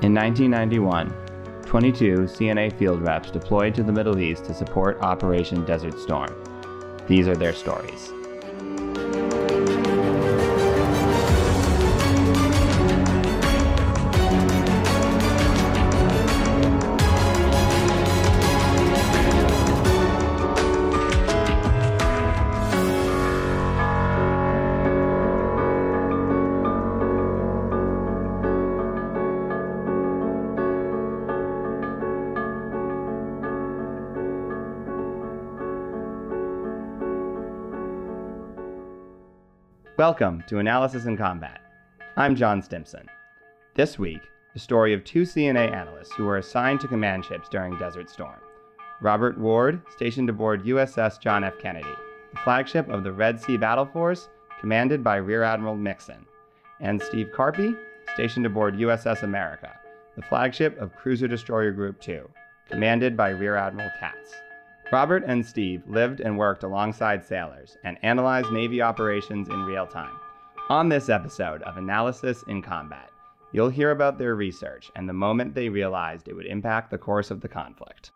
In 1991, 22 CNA field reps deployed to the Middle East to support Operation Desert Storm. These are their stories. Welcome to Analysis in Combat. I'm John Stimson. This week, the story of two CNA analysts who were assigned to command ships during Desert Storm. Robert Ward, stationed aboard USS John F. Kennedy, the flagship of the Red Sea Battle Force, commanded by Rear Admiral Mixson, and Steve Karrpi, stationed aboard USS America, the flagship of Cruiser Destroyer Group 2, commanded by Rear Admiral Katz. Robert and Steve lived and worked alongside sailors and analyzed Navy operations in real time. On this episode of Analysis in Combat, you'll hear about their research and the moment they realized it would impact the course of the conflict.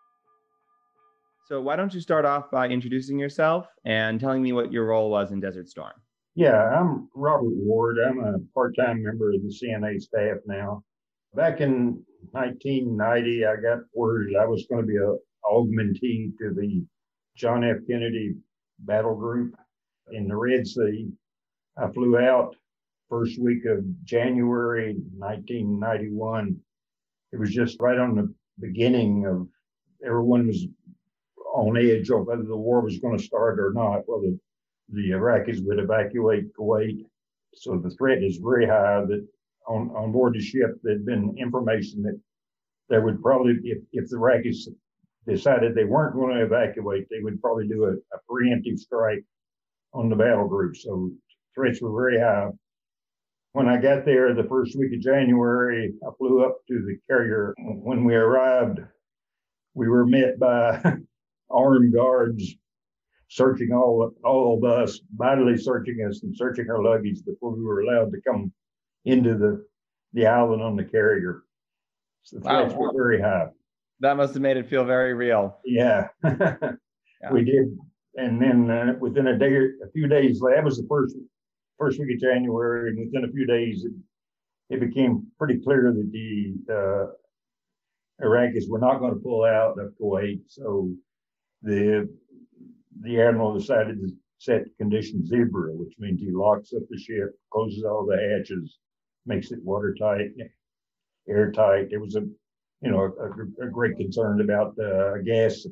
So, why don't you start off by introducing yourself and telling me what your role was in Desert Storm? Yeah, I'm Robert Ward. I'm a part time member of the CNA staff now. Back in 1990, I got word I was going to be a augmentee to the John F. Kennedy battle group in the Red Sea. I flew out first week of January 1991. It was just right on the beginning of everyone was on edge of whether the war was going to start or not. whether the, the Iraqis would evacuate Kuwait. So the threat is very high that on, on board the ship, there'd been information that there would probably, if, if the Iraqis decided they weren't going to evacuate, they would probably do a, a preemptive strike on the battle group. So threats were very high. When I got there the first week of January, I flew up to the carrier. When we arrived, we were met by armed guards searching all all of us, bodily searching us and searching our luggage before we were allowed to come into the the island on the carrier. So the threats were very high that must have made it feel very real. Yeah, yeah. we did. And then uh, within a day, a few days, that was the first first week of January, and within a few days, it, it became pretty clear that the uh, Iraqis were not going to pull out of Kuwait. So the the admiral decided to set condition zebra, which means he locks up the ship, closes all the hatches, makes it watertight, airtight. There was a you know, a, a great concern about uh, gas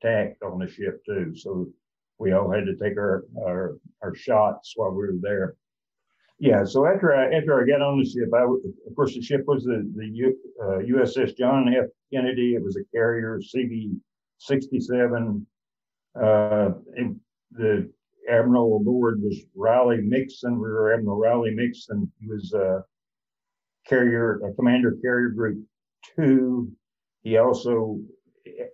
attack on the ship too. So we all had to take our, our, our shots while we were there. Yeah. So after I after I got on the ship, I of course the ship was the the U, uh, USS John F. Kennedy. It was a carrier CV sixty seven. Uh, the admiral aboard was Riley Mixson, Rear Admiral Riley Mixson. He was a carrier, a commander carrier group two. He also,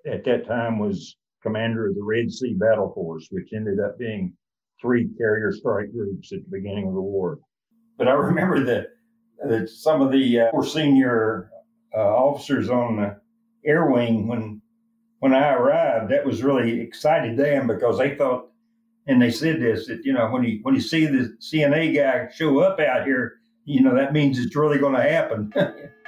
at that time, was commander of the Red Sea Battle Force, which ended up being three carrier strike groups at the beginning of the war. But I remember that, that some of the uh, more senior uh, officers on the air wing, when when I arrived, that was really excited them because they thought, and they said this that you know when you when you see the CNA guy show up out here, you know that means it's really going to happen.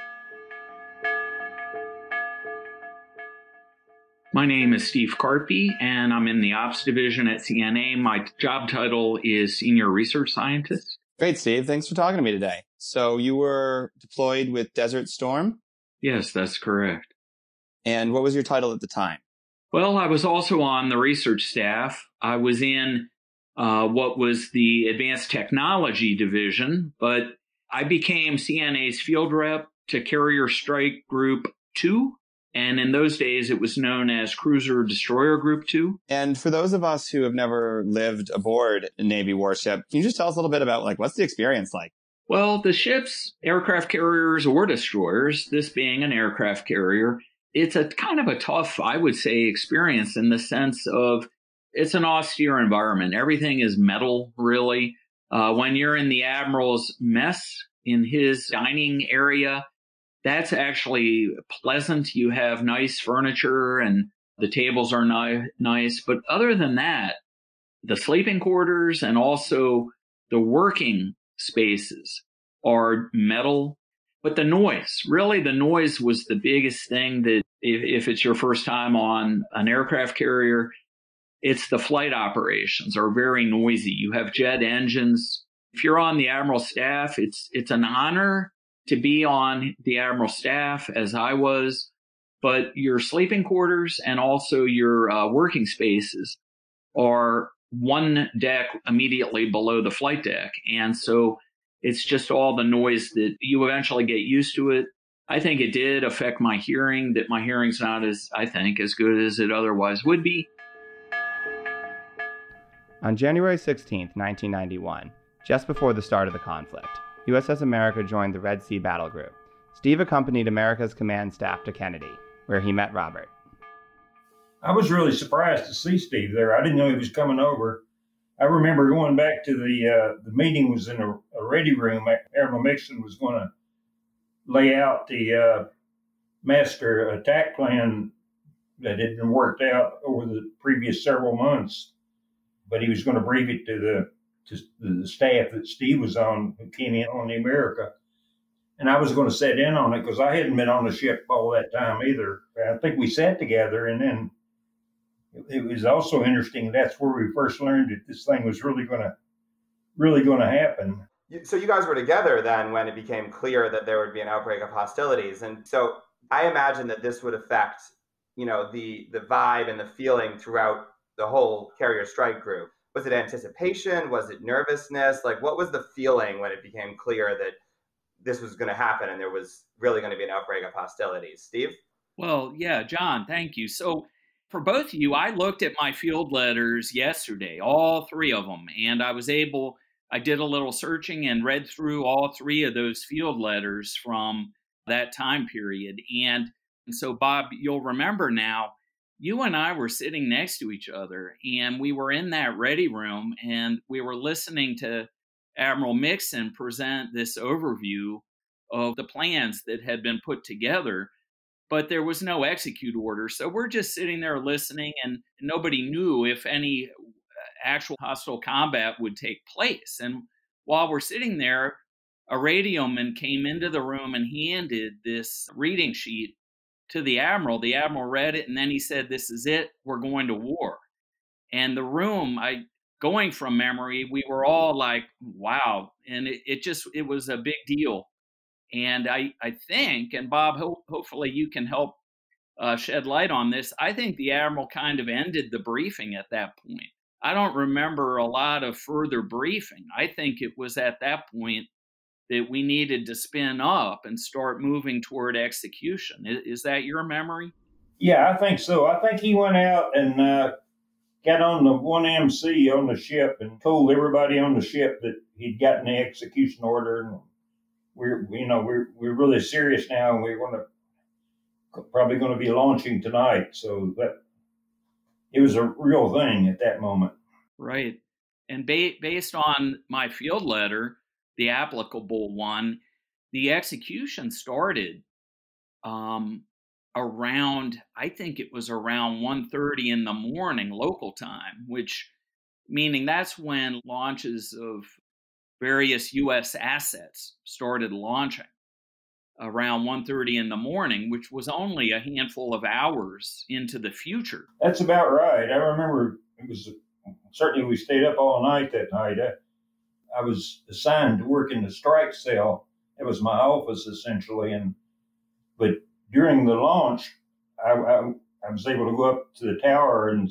My name is Steve Karrpi, and I'm in the Ops Division at CNA. My job title is Senior Research Scientist. Great, Steve. Thanks for talking to me today. So you were deployed with Desert Storm? Yes, that's correct. And what was your title at the time? Well, I was also on the research staff. I was in uh, what was the Advanced Technology Division, but I became CNA's field rep to Carrier Strike Group 2 and in those days, it was known as Cruiser Destroyer Group 2. And for those of us who have never lived aboard a Navy warship, can you just tell us a little bit about like what's the experience like? Well, the ships, aircraft carriers or destroyers, this being an aircraft carrier, it's a kind of a tough, I would say, experience in the sense of it's an austere environment. Everything is metal, really. Uh, when you're in the admiral's mess in his dining area, That's actually pleasant. You have nice furniture and the tables are ni- nice. But other than that, the sleeping quarters and also the working spaces are metal. But the noise, really, the noise was the biggest thing that if, if it's your first time on an aircraft carrier, it's the flight operations are very noisy. You have jet engines. If you're on the admiral staff, it's it's an honor to be on the admiral staff as I was, but your sleeping quarters and also your uh, working spaces are one deck immediately below the flight deck. And so it's just all the noise that you eventually get used to it. I think it did affect my hearing, that my hearing's not as, I think, as good as it otherwise would be. On January 16, 1991, just before the start of the conflict, USS America joined the Red Sea Battle Group. Steve accompanied America's command staff to Kennedy, where he met Robert. I was really surprised to see Steve there. I didn't know he was coming over. I remember going back to the uh, the meeting was in a, a ready room. Admiral Mixson was going to lay out the uh, master attack plan that had been worked out over the previous several months, but he was going to brief it to the to the staff that Steve was on, who came in on the America. And I was going to sit in on it because I hadn't been on the ship all that time either. I think we sat together and then it was also interesting. That's where we first learned that this thing was really going to, really going to happen. So you guys were together then when it became clear that there would be an outbreak of hostilities, and so I imagine that this would affect, you know, the the vibe and the feeling throughout the whole carrier strike group. Was it anticipation? Was it nervousness? Like, what was the feeling when it became clear that this was going to happen and there was really going to be an outbreak of hostilities? Steve? Well, yeah, John, thank you. So for both of you, I looked at my field letters yesterday, all three of them, and I was able, I did a little searching and read through all three of those field letters from that time period. And, and so, Bob, you'll remember now, you and I were sitting next to each other, and we were in that ready room, and we were listening to Admiral Mixson present this overview of the plans that had been put together but there was no execute order. So we're just sitting there listening, and nobody knew if any uh, actual hostile combat would take place. And while we're sitting there, a radioman came into the room and handed this reading sheet to the admiral. The admiral read it, and then he said, "This is it. We're going to war." And the room, I going from memory, we were all like, "Wow!" And it, it just it was a big deal and I, I think, and Bob, ho- hopefully you can help uh, shed light on this. I think the admiral kind of ended the briefing at that point. I don't remember a lot of further briefing. I think it was at that point that we needed to spin up and start moving toward execution. Is, is that your memory? Yeah, I think so. I think he went out and uh, got on the one MC on the ship and told everybody on the ship that he'd gotten the execution order and we're you know we're we're really serious now, and we're going to probably going to be launching tonight. So that it was a real thing at that moment. Right, and ba- based on my field letter, the applicable one, the execution started um, around I think it was around 1:30 in the morning local time, which meaning that's when launches of various U.S. assets started launching around 1.30 in the morning, which was only a handful of hours into the future. That's about right. I remember it was certainly we stayed up all night that night. I, I was assigned to work in the strike cell. It was my office essentially, and but during the launch, I, I, I was able to go up to the tower and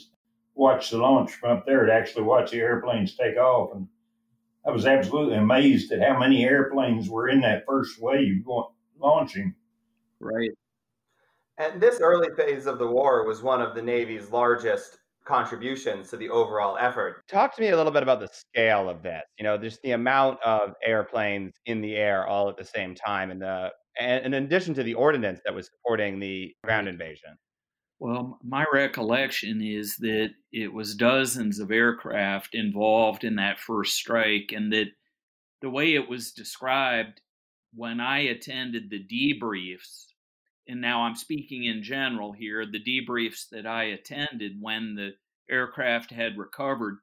watch the launch from up there to actually watch the airplanes take off and I was absolutely amazed at how many airplanes were in that first wave launching. Right. And this early phase of the war was one of the Navy's largest contributions to the overall effort. Talk to me a little bit about the scale of this. You know, just the amount of airplanes in the air all at the same time, and the and in addition to the ordnance that was supporting the ground invasion. Well, my recollection is that it was dozens of aircraft involved in that first strike, and that the way it was described when I attended the debriefs, and now I'm speaking in general here, the debriefs that I attended when the aircraft had recovered,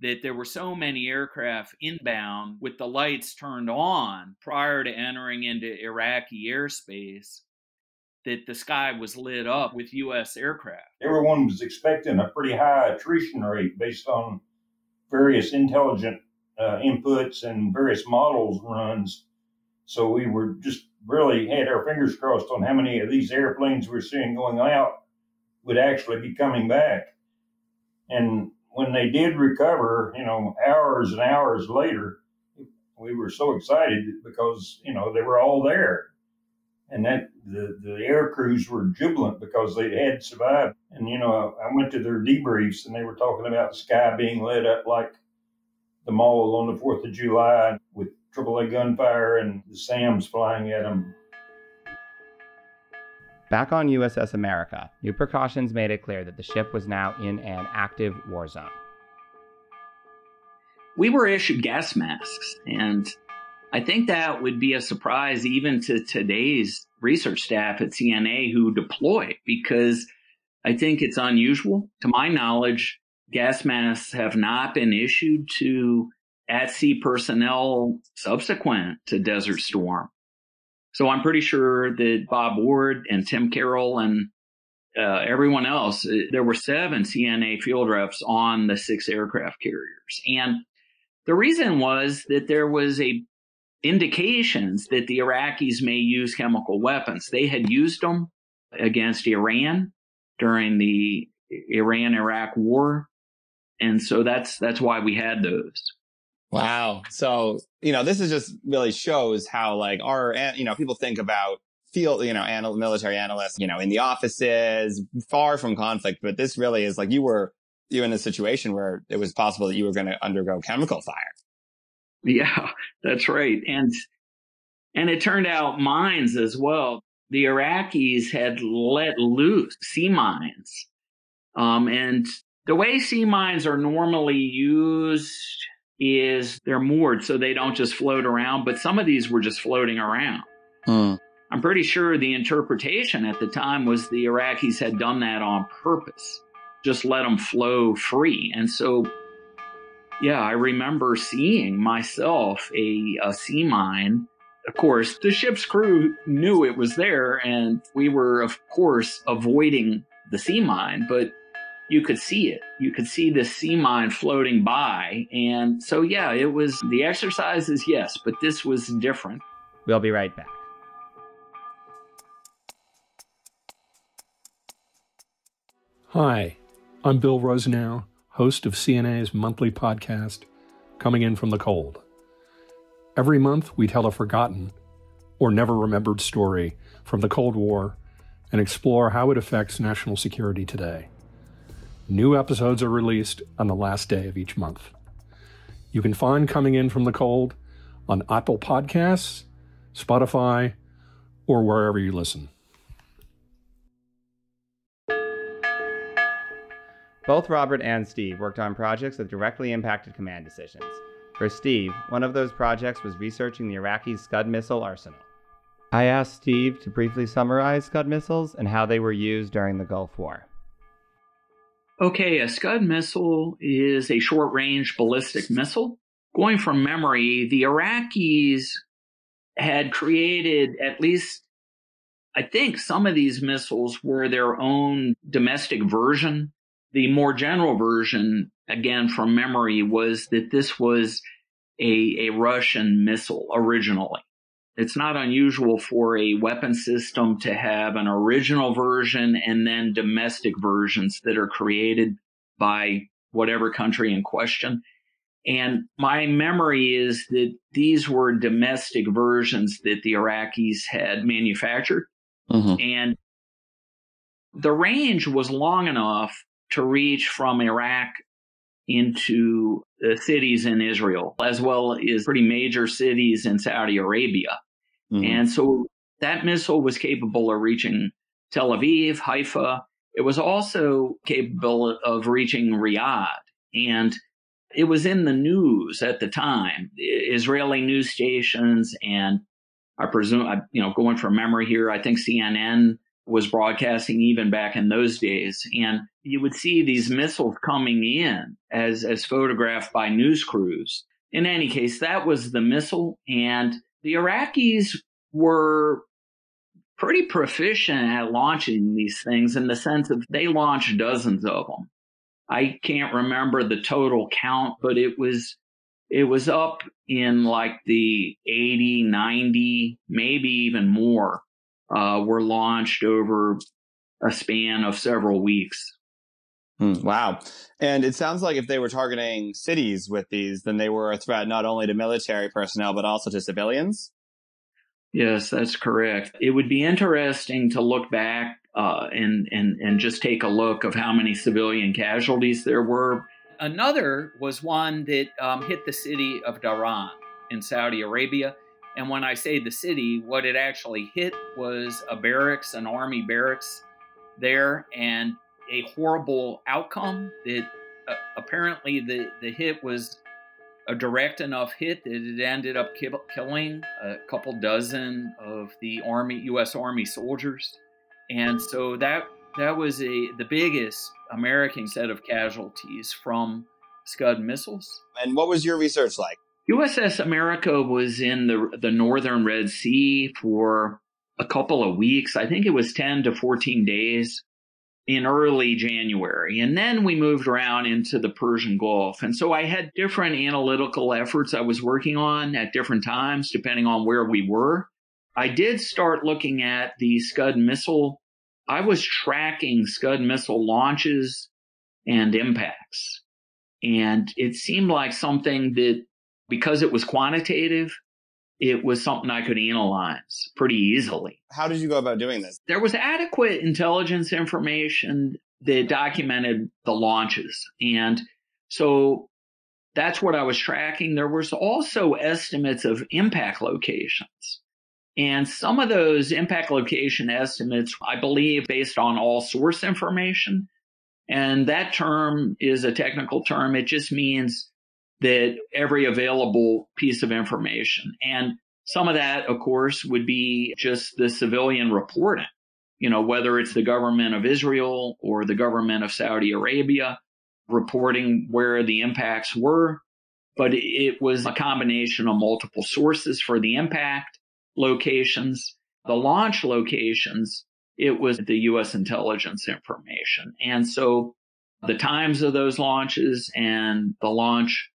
that there were so many aircraft inbound with the lights turned on prior to entering into Iraqi airspace that the sky was lit up with U.S. aircraft. Everyone was expecting a pretty high attrition rate based on various intelligent uh, inputs and various models runs. So we were just really had our fingers crossed on how many of these airplanes we're seeing going out would actually be coming back. And when they did recover, you know, hours and hours later, we were so excited because, you know, they were all there. And that the, the air crews were jubilant because they had survived. And, you know, I went to their debriefs and they were talking about the sky being lit up like the mall on the 4th of July with AAA gunfire and the SAMs flying at them Back on USS America, new precautions made it clear that the ship was now in an active war zone. We were issued gas masks, and I think that would be a surprise even to today's research staff at CNA who deploy, because I think it's unusual. To my knowledge, gas masks have not been issued to at sea personnel subsequent to Desert Storm. So I'm pretty sure that Bob Ward and Tim Carroll and uh, everyone else, uh, there were seven CNA field reps on the six aircraft carriers. And the reason was that there was a indications that the Iraqis may use chemical weapons. They had used them against Iran during the Iran Iraq war. And so that's that's why we had those. Wow. So, you know, this is just really shows how like our, you know, people think about field, you know, anal- military analysts, you know, in the offices, far from conflict, but this really is like you were, you in a situation where it was possible that you were going to undergo chemical fire. Yeah, that's right. And, and it turned out mines as well. The Iraqis had let loose sea mines. Um, and the way sea mines are normally used is they're moored so they don't just float around, but some of these were just floating around. Hmm. I'm pretty sure the interpretation at the time was the Iraqis had done that on purpose, just let them flow free. And so, yeah, I remember seeing myself a, a sea mine. Of course, the ship's crew knew it was there, and we were, of course, avoiding the sea mine, but you could see it. You could see the sea mine floating by. And so, yeah, it was the exercises, yes, but this was different. We'll be right back. Hi, I'm Bill Rosenau, host of CNA's monthly podcast, Coming In from the Cold. Every month, we tell a forgotten or never remembered story from the Cold War and explore how it affects national security today. New episodes are released on the last day of each month. You can find Coming In from the Cold on Apple Podcasts, Spotify, or wherever you listen. Both Robert and Steve worked on projects that directly impacted command decisions. For Steve, one of those projects was researching the Iraqi Scud missile arsenal. I asked Steve to briefly summarize Scud missiles and how they were used during the Gulf War. Okay, a Scud missile is a short range ballistic missile. Going from memory, the Iraqis had created at least, I think some of these missiles were their own domestic version. The more general version, again from memory, was that this was a, a Russian missile originally. It's not unusual for a weapon system to have an original version and then domestic versions that are created by whatever country in question. And my memory is that these were domestic versions that the Iraqis had manufactured. Mm-hmm. And the range was long enough to reach from Iraq into the cities in Israel, as well as pretty major cities in Saudi Arabia. Mm-hmm. And so that missile was capable of reaching Tel Aviv, Haifa. It was also capable of reaching Riyadh. And it was in the news at the time. Israeli news stations and I presume, I, you know, going from memory here, I think CNN was broadcasting even back in those days. And you would see these missiles coming in as, as photographed by news crews. In any case, that was the missile and the Iraqis were pretty proficient at launching these things in the sense that they launched dozens of them. I can't remember the total count, but it was it was up in like the 80, 90, maybe even more uh, were launched over a span of several weeks. Hmm, wow. And it sounds like if they were targeting cities with these, then they were a threat not only to military personnel, but also to civilians? Yes, that's correct. It would be interesting to look back uh, and, and, and just take a look of how many civilian casualties there were. Another was one that um, hit the city of Dhahran in Saudi Arabia. And when I say the city, what it actually hit was a barracks, an army barracks there, and a horrible outcome that uh, apparently the, the hit was a direct enough hit that it ended up ki- killing a couple dozen of the army U.S. Army soldiers, and so that that was a the biggest American set of casualties from Scud missiles. And what was your research like? USS America was in the the northern Red Sea for a couple of weeks. I think it was 10 to 14 days in early January. And then we moved around into the Persian Gulf. And so I had different analytical efforts I was working on at different times, depending on where we were. I did start looking at the Scud missile. I was tracking Scud missile launches and impacts. And it seemed like something that, because it was quantitative, it was something I could analyze pretty easily. How did you go about doing this? There was adequate intelligence information that documented the launches. And so that's what I was tracking. There was also estimates of impact locations. And some of those impact location estimates, I believe, based on all source information. And that term is a technical term. It just means that every available piece of information. And some of that, of course, would be just the civilian reporting, you know, whether it's the government of Israel or the government of Saudi Arabia reporting where the impacts were. But it was a combination of multiple sources for the impact locations, the launch locations. It was the U.S. intelligence information. And so the times of those launches and the launch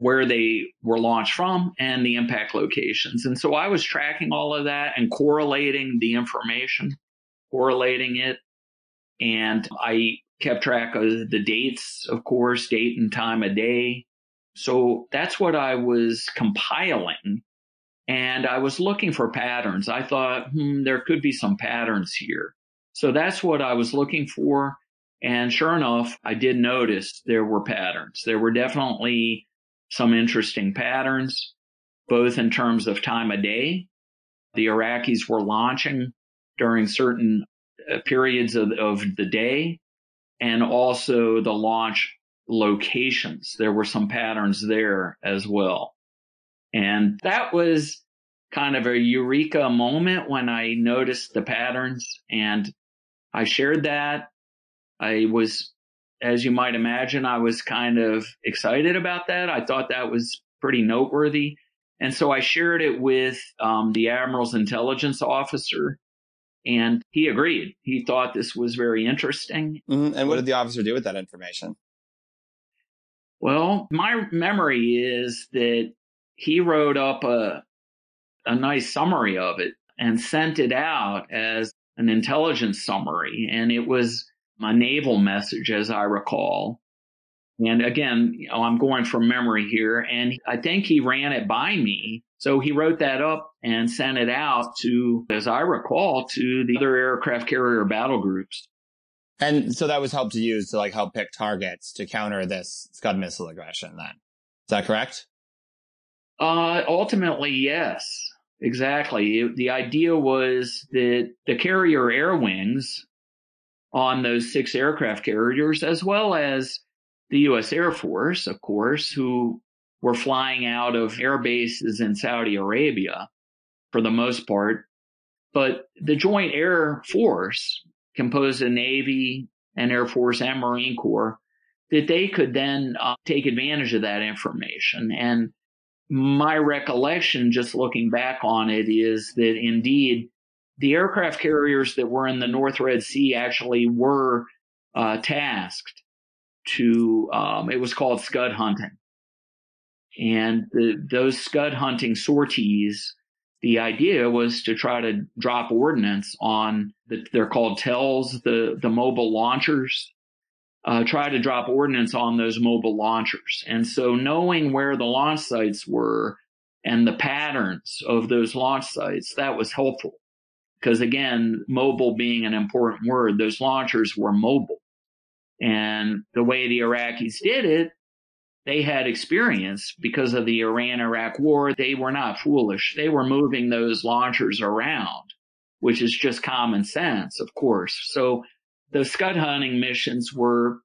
where they were launched from and the impact locations. And so I was tracking all of that and correlating the information, correlating it. And I kept track of the dates, of course, date and time of day. So that's what I was compiling. And I was looking for patterns. I thought, hmm, there could be some patterns here. So that's what I was looking for. And sure enough, I did notice there were patterns. There were definitely some interesting patterns, both in terms of time of day. The Iraqis were launching during certain uh, periods of, of the day and also the launch locations. There were some patterns there as well. And that was kind of a eureka moment when I noticed the patterns and I shared that. I was as you might imagine, I was kind of excited about that. I thought that was pretty noteworthy. And so I shared it with um, the Admiral's intelligence officer, and he agreed. He thought this was very interesting. Mm-hmm. And what did the officer do with that information? Well, my memory is that he wrote up a, a nice summary of it and sent it out as an intelligence summary. And it was a naval message, as I recall. And again, you know, I'm going from memory here, and I think he ran it by me. So he wrote that up and sent it out to, as I recall, to the other aircraft carrier battle groups. And so that was helped to use to like help pick targets to counter this Scud missile aggression then. Is that correct? Uh, ultimately, yes, exactly. It, the idea was that the carrier air wings on those six aircraft carriers, as well as the U.S. Air Force, of course, who were flying out of air bases in Saudi Arabia. for the most part. But the Joint Air Force, composed of Navy and Air Force and Marine Corps, that they could then uh, take advantage of that information. And my recollection, just looking back on it, is that indeed the aircraft carriers that were in the North Red Sea actually were uh, tasked to, um, it was called scud hunting. And the, those scud hunting sorties, the idea was to try to drop ordnance on the, they're called TELs, the, the mobile launchers uh, try to drop ordnance on those mobile launchers. And so knowing where the launch sites were and the patterns of those launch sites, that was helpful. Because again, mobile being an important word, those launchers were mobile. And the way the Iraqis did it, they had experience because of the Iran Iraq war. They were not foolish. They were moving those launchers around, which is just common sense, of course. So the scud hunting missions were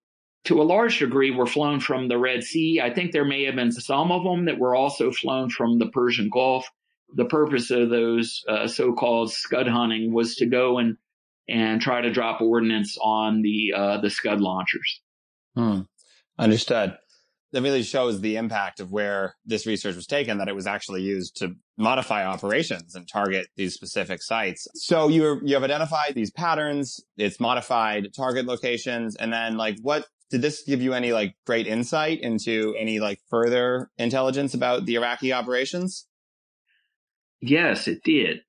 to a large degree were flown from the Red Sea. I think there may have been some of them that were also flown from the Persian Gulf. The purpose of those uh, so-called scud hunting was to go and and try to drop ordnance on the uh, the scud launchers. Hmm. Understood that really shows the impact of where this research was taken, that it was actually used to modify operations and target these specific sites. So you you have identified these patterns, it's modified target locations, and then like what did this give you any like great insight into any like further intelligence about the Iraqi operations? Yes, it did.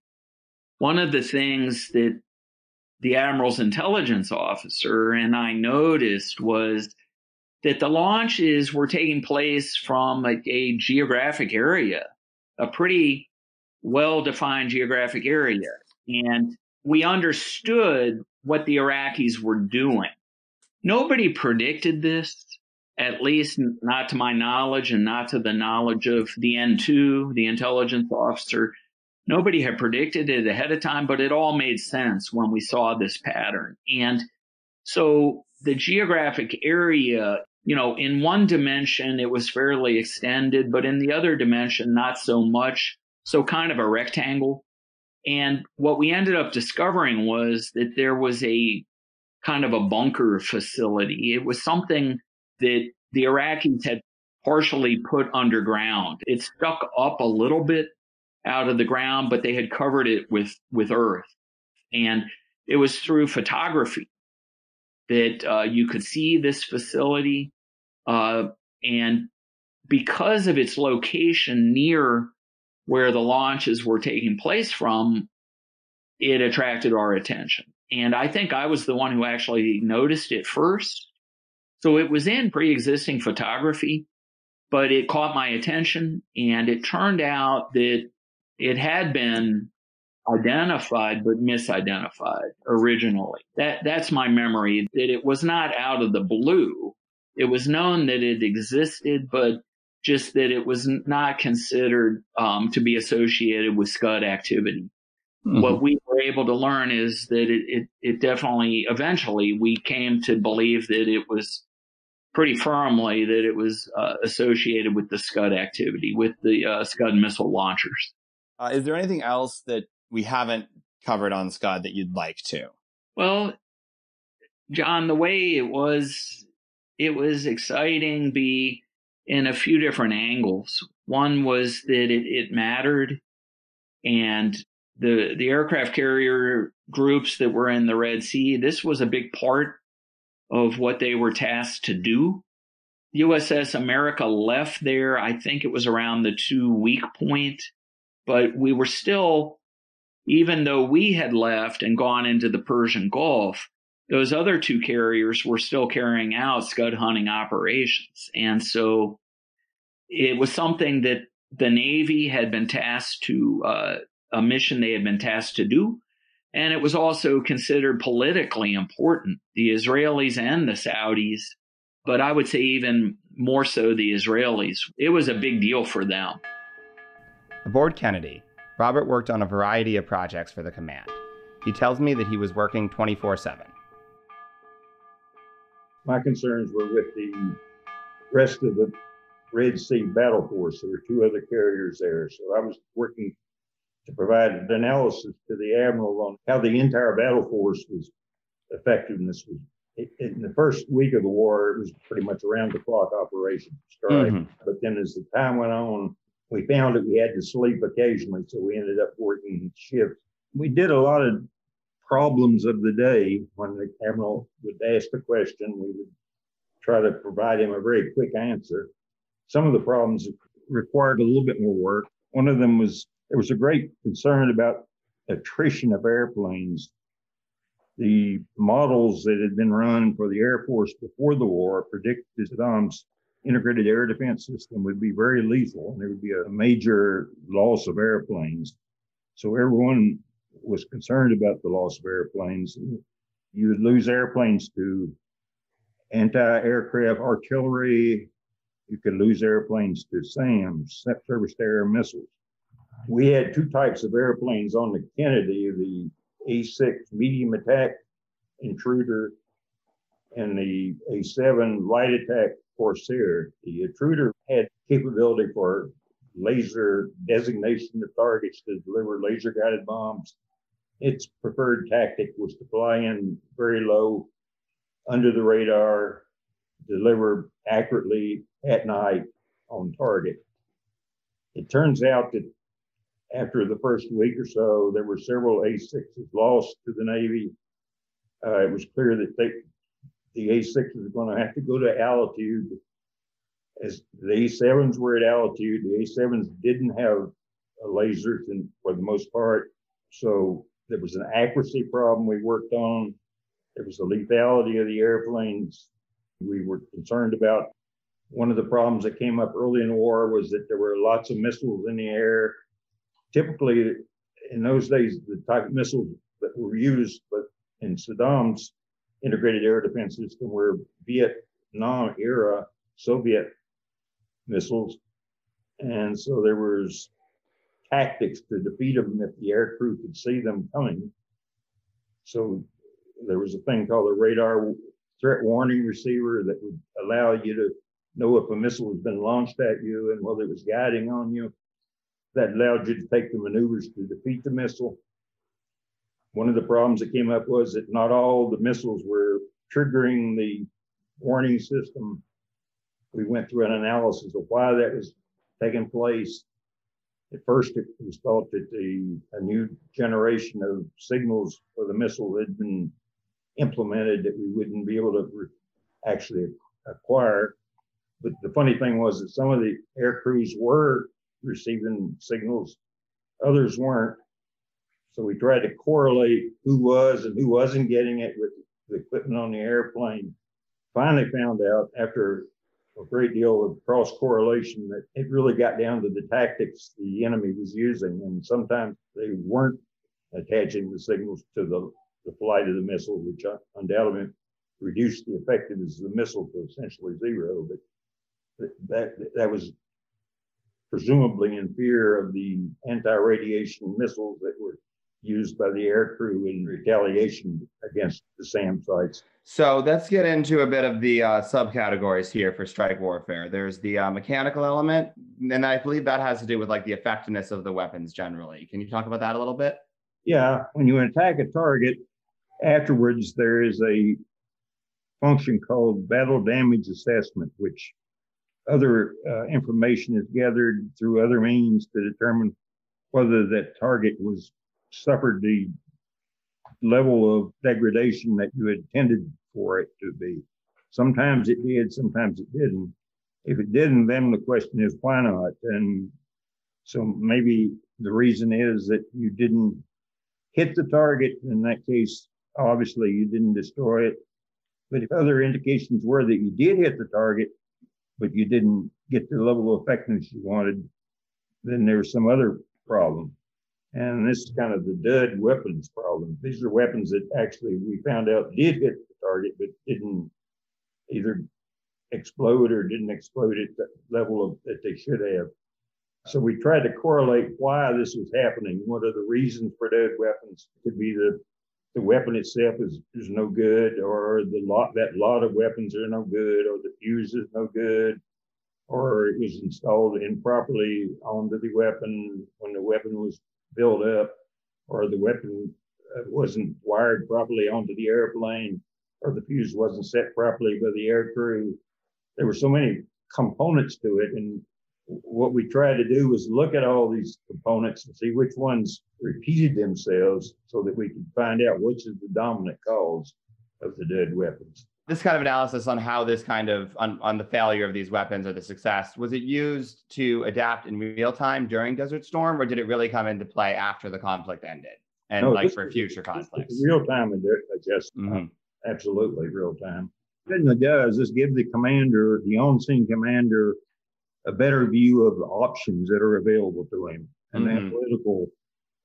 One of the things that the admiral's intelligence officer and I noticed was that the launches were taking place from a, a geographic area, a pretty well defined geographic area. And we understood what the Iraqis were doing. Nobody predicted this, at least not to my knowledge and not to the knowledge of the N2, the intelligence officer. Nobody had predicted it ahead of time, but it all made sense when we saw this pattern. And so the geographic area you know, in one dimension, it was fairly extended, but in the other dimension, not so much. So kind of a rectangle. And what we ended up discovering was that there was a kind of a bunker facility. It was something that the Iraqis had partially put underground. It stuck up a little bit out of the ground, but they had covered it with, with earth. And it was through photography that uh, you could see this facility. Uh, and because of its location near where the launches were taking place from, it attracted our attention. And I think I was the one who actually noticed it first. So it was in pre existing photography, but it caught my attention. And it turned out that it had been identified but misidentified originally. That that's my memory that it was not out of the blue. It was known that it existed, but just that it was not considered um, to be associated with Scud activity. Mm-hmm. What we were able to learn is that it, it, it definitely, eventually, we came to believe that it was pretty firmly that it was uh, associated with the Scud activity, with the uh, Scud missile launchers. Uh, is there anything else that we haven't covered on Scud that you'd like to? Well, John, the way it was it was exciting be in a few different angles. One was that it, it mattered and the the aircraft carrier groups that were in the Red Sea, this was a big part of what they were tasked to do. USS America left there, I think it was around the two week point, but we were still, even though we had left and gone into the Persian Gulf, those other two carriers were still carrying out scud hunting operations. And so it was something that the Navy had been tasked to, uh, a mission they had been tasked to do. And it was also considered politically important. The Israelis and the Saudis, but I would say even more so the Israelis. It was a big deal for them. Aboard Kennedy, Robert worked on a variety of projects for the command. He tells me that he was working 24 7 my concerns were with the rest of the Red Sea battle force. There were two other carriers there. So I was working to provide an analysis to the admiral on how the entire battle force was effectiveness was. In the first week of the war, it was pretty much around the clock operation. Mm-hmm. But then as the time went on, we found that we had to sleep occasionally, so we ended up working shifts. We did a lot of problems of the day when the admiral would ask a question. We would try to provide him a very quick answer. Some of the problems required a little bit more work. One of them was there was a great concern about attrition of airplanes. The models that had been run for the Air Force before the war predicted Saddam's integrated air defense system would be very lethal and there would be a major loss of airplanes. So everyone was concerned about the loss of airplanes. You would lose airplanes to anti-aircraft artillery. You could lose airplanes to SAMs, surface to air missiles. We had two types of airplanes on the Kennedy, the A6 medium attack intruder and the A7 light attack Corsair. The intruder had capability for laser designation of targets to deliver laser guided bombs. Its preferred tactic was to fly in very low under the radar, deliver accurately at night on target. It turns out that after the first week or so, there were several A6s lost to the Navy. Uh, it was clear that they, the A6s were going to have to go to altitude. As the A7s were at altitude, the A7s didn't have lasers and for the most part. So there was an accuracy problem we worked on. There was the lethality of the airplanes. We were concerned about one of the problems that came up early in the war was that there were lots of missiles in the air. Typically, in those days, the type of missiles that were used, but in Saddam's integrated air defense system were Vietnam era Soviet missiles. And so there was tactics to defeat them if the air crew could see them coming. So there was a thing called a radar threat warning receiver that would allow you to know if a missile has been launched at you and whether it was guiding on you. That allowed you to take the maneuvers to defeat the missile. One of the problems that came up was that not all the missiles were triggering the warning system. We went through an analysis of why that was taking place. At first, it was thought that the a new generation of signals for the missile had been implemented that we wouldn't be able to actually acquire. But the funny thing was that some of the air crews were receiving signals, others weren't. So we tried to correlate who was and who wasn't getting it with the equipment on the airplane. Finally found out after a great deal of cross correlation that it really got down to the tactics the enemy was using. And sometimes they weren't attaching the signals to the the flight of the missile, which undoubtedly reduced the effectiveness of the missile to essentially zero. But that that was presumably in fear of the anti-radiation missiles that were used by the air crew in retaliation against the SAM sites. So let's get into a bit of the uh, subcategories here for strike warfare. There's the uh, mechanical element, and I believe that has to do with like the effectiveness of the weapons generally. Can you talk about that a little bit? Yeah, when you attack a target, afterwards, there is a function called battle damage assessment, which other uh, information is gathered through other means to determine whether that target was suffered the level of degradation that you intended for it to be. Sometimes it did, sometimes it didn't. If it didn't, then the question is why not? And so maybe the reason is that you didn't hit the target. In that case, obviously you didn't destroy it. But if other indications were that you did hit the target, but you didn't get the level of effectiveness you wanted, then there's some other problem. And this is kind of the dud weapons problem. These are weapons that actually we found out did hit the target, but didn't either explode or didn't explode at the level of, that they should have. So we tried to correlate why this was happening. What are the reasons for dud weapons? It could be the the weapon itself is, is no good, or the lot that lot of weapons are no good, or the fuse is no good, or it was installed improperly onto the weapon when the weapon was built up, or the weapon uh, wasn't wired properly onto the airplane, or the fuse wasn't set properly by the air crew. There were so many components to it, and what we tried to do was look at all these components and see which ones repeated themselves so that we could find out which is the dominant cause of the dead weapons. This kind of analysis on how this kind of on, on the failure of these weapons or the success was it used to adapt in real time during Desert Storm, or did it really come into play after the conflict ended and no, like for future conflicts? Real time adjustment, mm-hmm. absolutely real time. What it does is give the commander, the on-scene commander, a better view of the options that are available to him and mm-hmm. analytical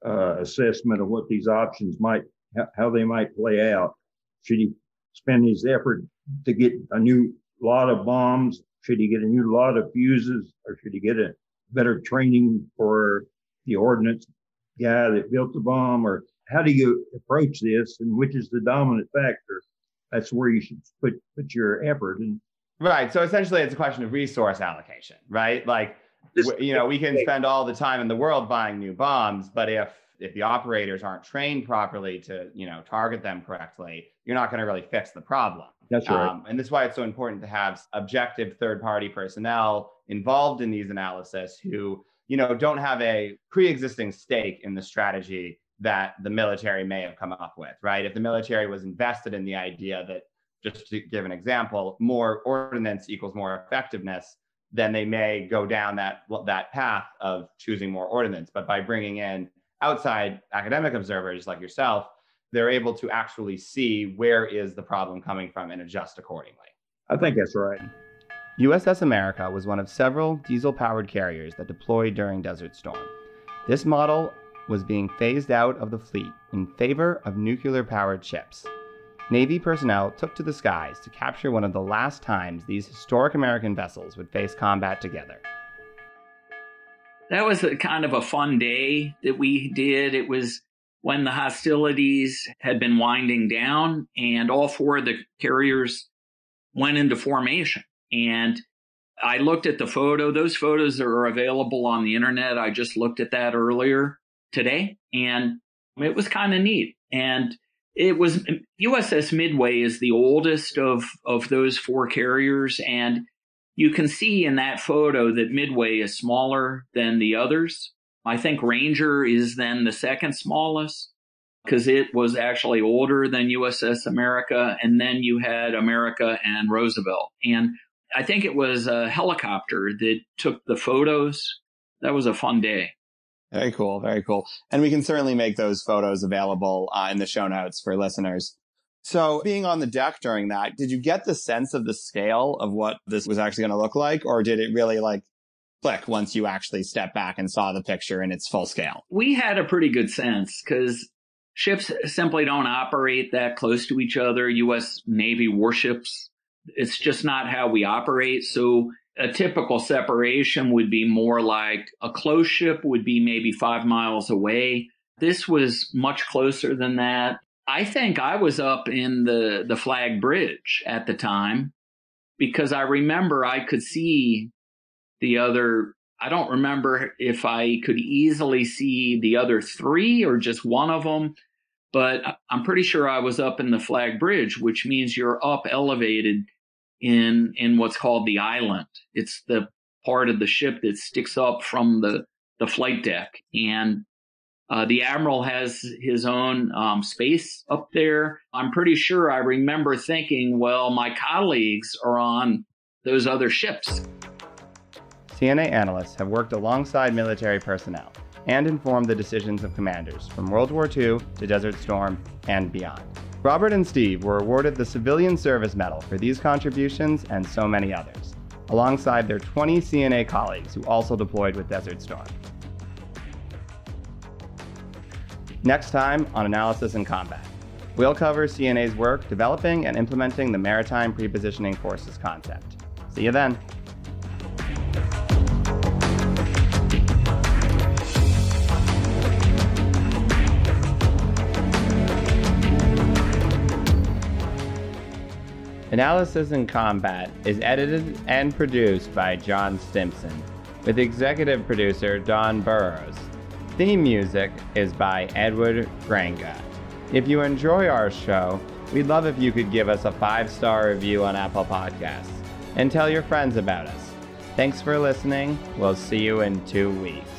uh, assessment of what these options might, how they might play out. Should he spend his effort to get a new lot of bombs? Should he get a new lot of fuses or should he get a better training for the ordnance guy that built the bomb or how do you approach this and which is the dominant factor? That's where you should put, put your effort. And Right. So essentially, it's a question of resource allocation, right? Like, you know, we can spend all the time in the world buying new bombs, but if if the operators aren't trained properly to, you know, target them correctly, you're not going to really fix the problem. That's right. Um, and this is why it's so important to have objective third-party personnel involved in these analysis who, you know, don't have a pre-existing stake in the strategy that the military may have come up with, right? If the military was invested in the idea that just to give an example, more ordnance equals more effectiveness, then they may go down that that path of choosing more ordnance. But by bringing in outside academic observers like yourself, they're able to actually see where is the problem coming from and adjust accordingly. I think that's right. USS America was one of several diesel powered carriers that deployed during Desert Storm. This model was being phased out of the fleet in favor of nuclear powered ships. Navy personnel took to the skies to capture one of the last times these historic American vessels would face combat together. That was a kind of a fun day that we did. It was when the hostilities had been winding down, and all four of the carriers went into formation. And I looked at the photo. Those photos are available on the internet. I just looked at that earlier today, and it was kind of neat. And it was USS Midway is the oldest of of those four carriers, and you can see in that photo that Midway is smaller than the others. I think Ranger is then the second smallest because it was actually older than USS America, and then you had America and Roosevelt, and I think it was a helicopter that took the photos. That was a fun day. Very cool. Very cool. And we can certainly make those photos available uh, in the show notes for listeners. So being on the deck during that, did you get the sense of the scale of what this was actually going to look like? Or did it really like click once you actually stepped back and saw the picture in its full scale? We had a pretty good sense because ships simply don't operate that close to each other. U.S. Navy warships. It's just not how we operate. So a typical separation would be more like a close ship would be maybe five miles away. This was much closer than that. I think I was up in the, the flag bridge at the time because I remember I could see the other. I don't remember if I could easily see the other three or just one of them, but I'm pretty sure I was up in the flag bridge, which means you're up elevated in in what's called the island. It's the part of the ship that sticks up from the the flight deck, and uh, the admiral has his own um, space up there. I'm pretty sure I remember thinking, well, my colleagues are on those other ships. CNA analysts have worked alongside military personnel and informed the decisions of commanders from World War II to Desert Storm and beyond. Robert and Steve were awarded the Civilian Service Medal for these contributions and so many others, alongside their 20 CNA colleagues who also deployed with Desert Storm. Next time on Analysis in Combat, we'll cover CNA's work developing and implementing the Maritime Prepositioning Forces concept. See you then. Analysis in Combat is edited and produced by John Stimson, with executive producer Don Burrows. Theme music is by Edward Granga. If you enjoy our show, we'd love if you could give us a five star review on Apple Podcasts and tell your friends about us. Thanks for listening. We'll see you in two weeks.